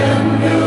can do.